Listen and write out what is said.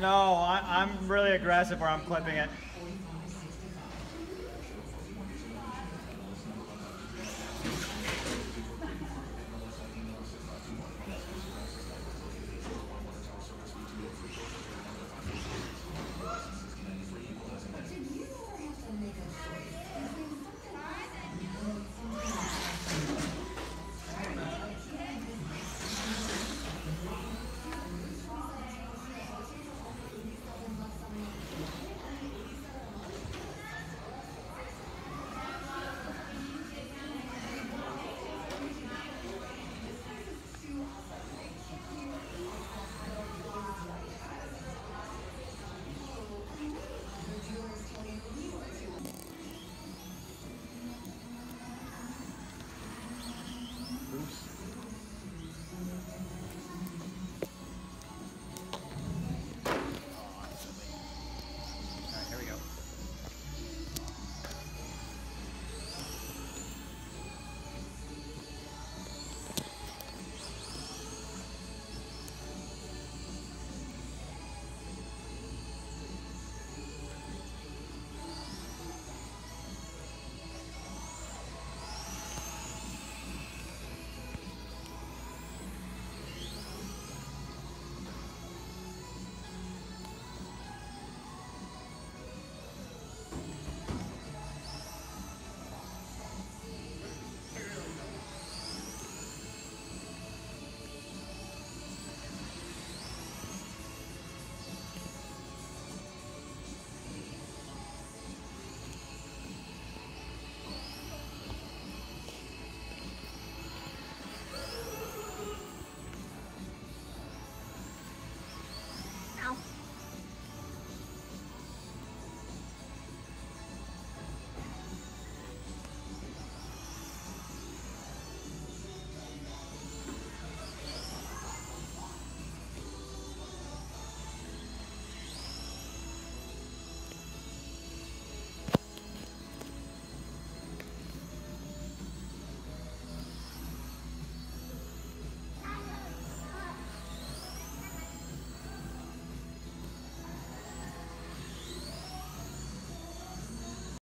No, I, am really aggressive where I'm clipping it.